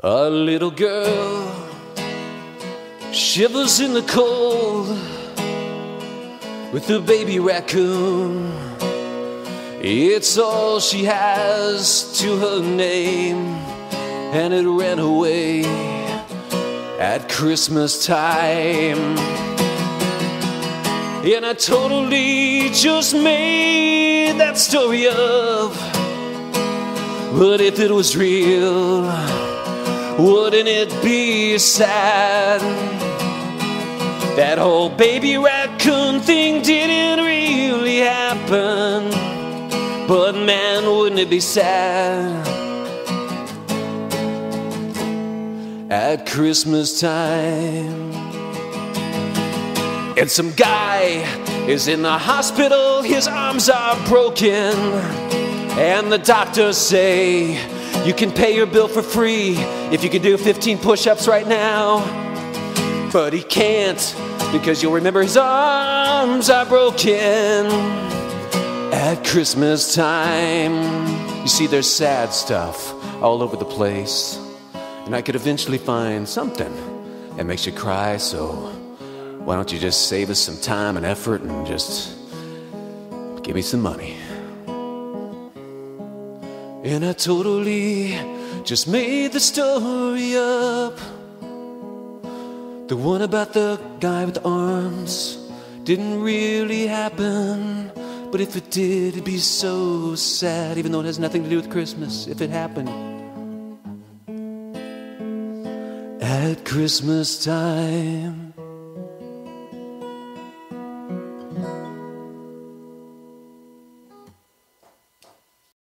A little girl shivers in the cold with a baby raccoon. It's all she has to her name, and it ran away at Christmas time. And I totally just made that story up. But if it was real, wouldn't it be sad? That whole baby raccoon thing didn't really happen. But man, wouldn't it be sad? At Christmas time. And some guy is in the hospital, his arms are broken. And the doctors say, you can pay your bill for free if you can do 15 push ups right now. But he can't because you'll remember his arms are broken at Christmas time. You see, there's sad stuff all over the place. And I could eventually find something that makes you cry, so why don't you just save us some time and effort and just give me some money? And I totally just made the story up. The one about the guy with the arms didn't really happen. But if it did, it'd be so sad, even though it has nothing to do with Christmas, if it happened. At Christmas time.